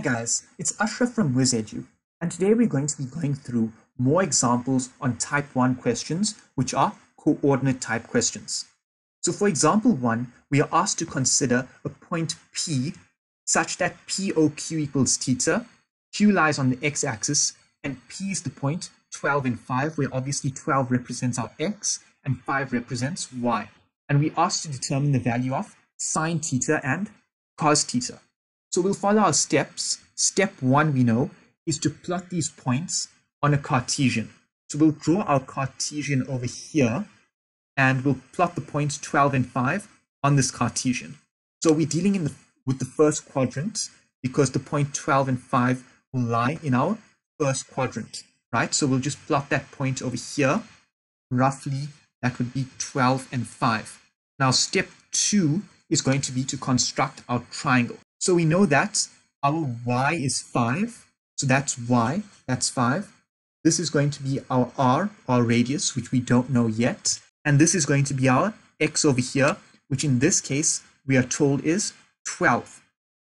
Hi guys, it's Ashraf from WizEdu, and today we're going to be going through more examples on type 1 questions, which are coordinate type questions. So for example 1, we are asked to consider a point P such that POQ equals theta, Q lies on the x-axis, and P is the point 12 and 5, where obviously 12 represents our x and 5 represents y. And we are asked to determine the value of sine theta and cos theta. So we'll follow our steps. Step one, we know, is to plot these points on a Cartesian. So we'll draw our Cartesian over here, and we'll plot the points 12 and 5 on this Cartesian. So we're dealing in the, with the first quadrant because the point 12 and 5 will lie in our first quadrant, right? So we'll just plot that point over here. Roughly, that would be 12 and 5. Now, step two is going to be to construct our triangle. So we know that our y is 5. So that's y, that's 5. This is going to be our r, our radius, which we don't know yet. And this is going to be our x over here, which in this case, we are told is 12.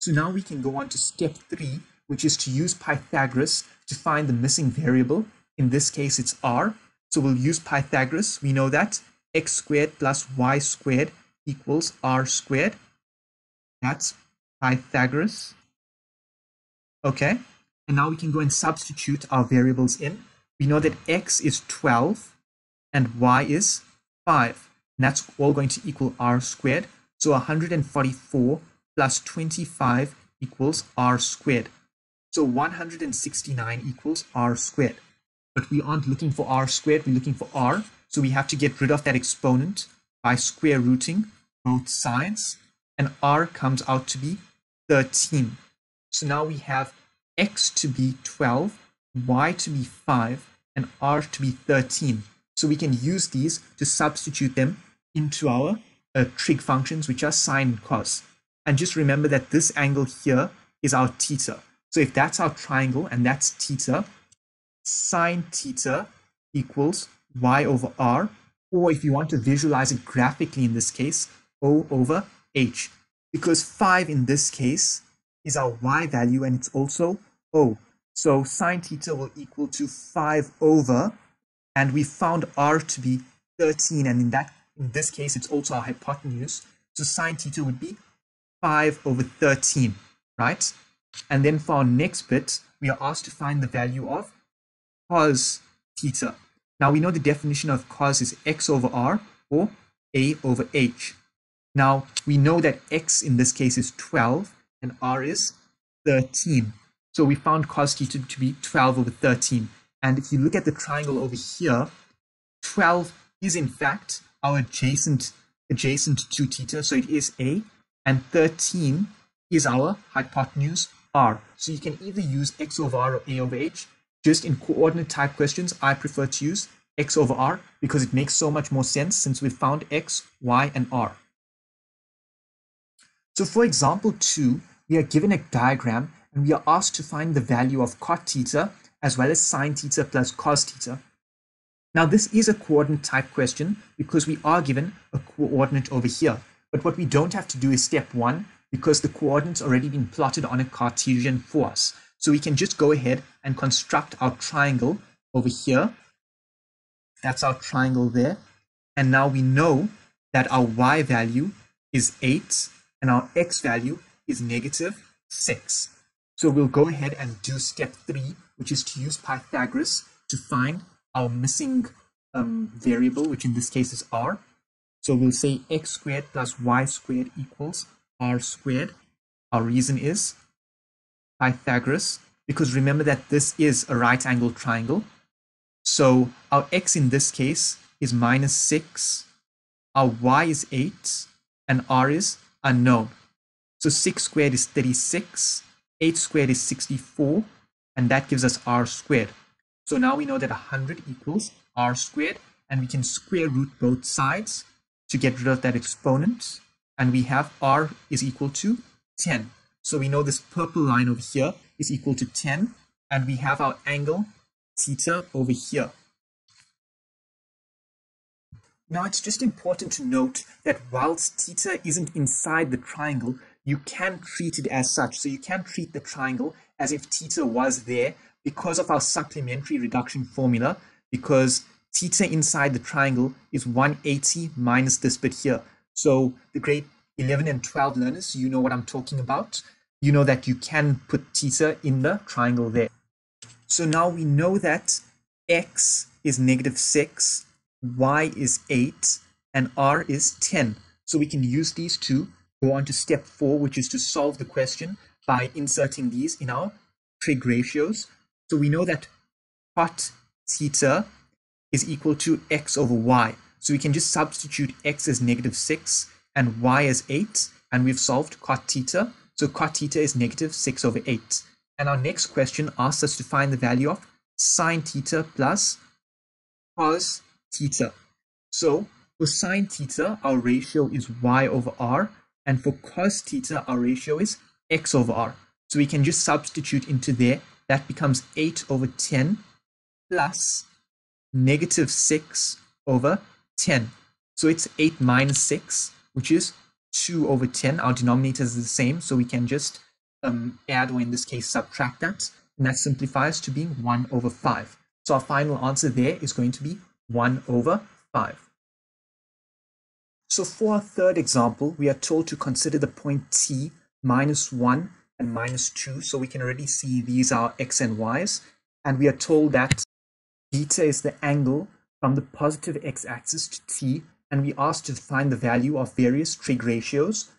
So now we can go on to step 3, which is to use Pythagoras to find the missing variable. In this case, it's r. So we'll use Pythagoras. We know that x squared plus y squared equals r squared. That's Pythagoras. Okay, and now we can go and substitute our variables in. We know that x is 12 and y is 5. And that's all going to equal r squared. So 144 plus 25 equals r squared. So 169 equals r squared. But we aren't looking for r squared, we're looking for r. So we have to get rid of that exponent by square rooting both sides. And r comes out to be 13. So now we have x to be 12, y to be 5, and r to be 13. So we can use these to substitute them into our uh, trig functions, which are sine and cos. And just remember that this angle here is our theta. So if that's our triangle and that's theta, sine theta equals y over r, or if you want to visualize it graphically in this case, o over h because 5 in this case is our y value and it's also o. So sine theta will equal to 5 over, and we found r to be 13, and in that in this case it's also our hypotenuse. So sine theta would be 5 over 13, right? And then for our next bit, we are asked to find the value of cos theta. Now we know the definition of cos is x over r or a over h. Now, we know that x in this case is 12 and r is 13. So we found cos theta to be 12 over 13. And if you look at the triangle over here, 12 is in fact our adjacent adjacent to theta, so it is a, and 13 is our hypotenuse r. So you can either use x over r or a over h. Just in coordinate type questions, I prefer to use x over r because it makes so much more sense since we found x, y, and r. So for example 2, we are given a diagram and we are asked to find the value of cot theta as well as sine theta plus cos theta. Now this is a coordinate type question because we are given a coordinate over here. But what we don't have to do is step 1 because the coordinates already been plotted on a Cartesian for us. So we can just go ahead and construct our triangle over here. That's our triangle there. And now we know that our y value is 8 and our x value is negative 6. So we'll go ahead and do step 3, which is to use Pythagoras to find our missing um, variable, which in this case is r. So we'll say x squared plus y squared equals r squared. Our reason is Pythagoras, because remember that this is a right angle triangle. So our x in this case is minus 6, our y is 8, and r is unknown. So 6 squared is 36, 8 squared is 64, and that gives us r squared. So now we know that 100 equals r squared, and we can square root both sides to get rid of that exponent. And we have r is equal to 10. So we know this purple line over here is equal to 10, and we have our angle theta over here. Now it's just important to note that whilst theta isn't inside the triangle, you can treat it as such. So you can treat the triangle as if theta was there because of our supplementary reduction formula, because theta inside the triangle is 180 minus this bit here. So the grade 11 and 12 learners, you know what I'm talking about. You know that you can put theta in the triangle there. So now we know that x is negative 6, y is 8, and r is 10. So we can use these to go on to step 4, which is to solve the question by inserting these in our trig ratios. So we know that cot theta is equal to x over y. So we can just substitute x as negative 6 and y as 8, and we've solved cot theta. So cot theta is negative 6 over 8. And our next question asks us to find the value of sine theta plus cos theta. So for sine theta, our ratio is y over r, and for cos theta, our ratio is x over r. So we can just substitute into there. That becomes 8 over 10 plus negative 6 over 10. So it's 8 minus 6, which is 2 over 10. Our denominator is the same, so we can just um, add, or in this case, subtract that. And that simplifies to being 1 over 5. So our final answer there is going to be 1 over 5. So for our third example, we are told to consider the point t minus 1 and minus 2. So we can already see these are x and y's. And we are told that beta is the angle from the positive x-axis to t. And we asked to find the value of various trig ratios.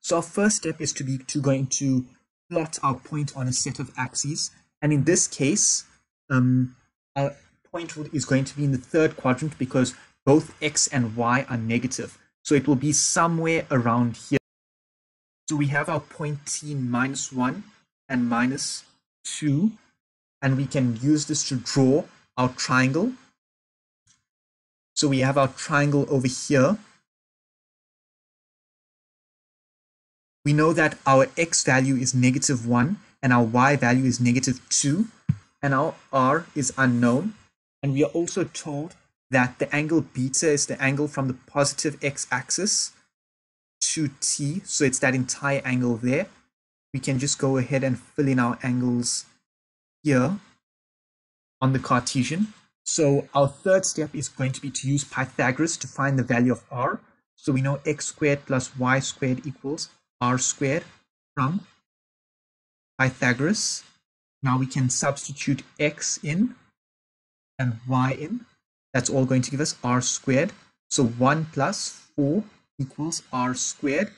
So our first step is to be to going to plot our point on a set of axes. And in this case, um, our point is going to be in the third quadrant because both x and y are negative. So it will be somewhere around here. So we have our point t minus 1 and minus 2. And we can use this to draw our triangle. So we have our triangle over here. We know that our x value is negative 1 and our y value is negative 2 and our r is unknown. And we are also told that the angle beta is the angle from the positive x-axis to t, so it's that entire angle there. We can just go ahead and fill in our angles here on the Cartesian. So our third step is going to be to use Pythagoras to find the value of r. So we know x squared plus y squared equals r squared from Pythagoras. Now we can substitute x in and y in. That's all going to give us r squared. So 1 plus 4 equals r squared.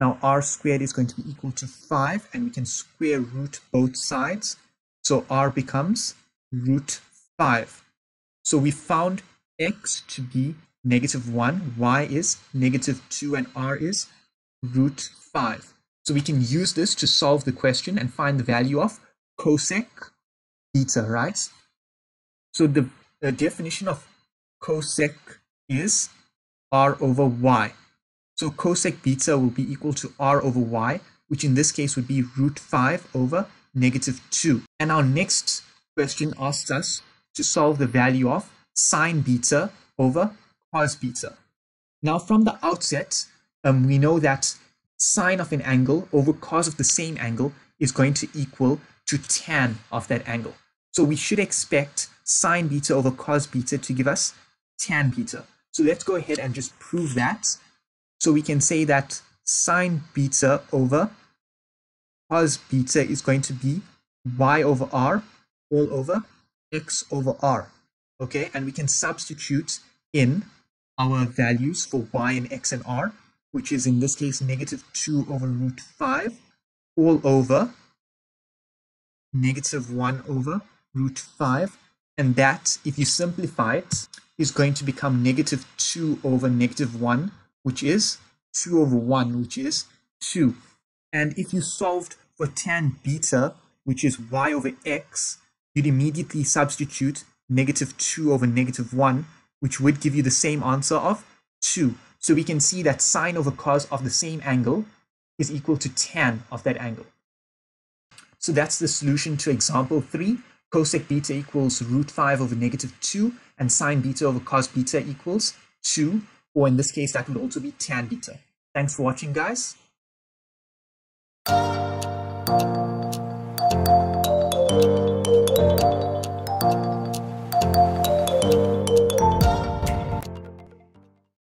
Now r squared is going to be equal to 5 and we can square root both sides. So r becomes root 5. So we found x to be negative 1, y is negative 2 and r is root 5. So we can use this to solve the question and find the value of cosec theta, right? So the, the definition of cosec is r over y. So cosec beta will be equal to r over y, which in this case would be root 5 over negative 2. And our next question asks us to solve the value of sine beta over cos beta. Now from the outset, um, we know that sine of an angle over cos of the same angle is going to equal to tan of that angle. So we should expect sine beta over cos beta to give us tan beta. So let's go ahead and just prove that. So we can say that sine beta over cos beta is going to be y over r all over x over r. Okay, and we can substitute in our values for y and x and r, which is in this case negative 2 over root 5 all over negative 1 over root 5. And that, if you simplify it, is going to become negative 2 over negative 1, which is 2 over 1, which is 2. And if you solved for tan beta, which is y over x, you'd immediately substitute negative 2 over negative 1, which would give you the same answer of 2. So we can see that sine over cos of the same angle is equal to tan of that angle. So that's the solution to example 3 cosec beta equals root 5 over negative 2 and sine beta over cos beta equals 2, or in this case, that would also be tan beta. Thanks for watching, guys.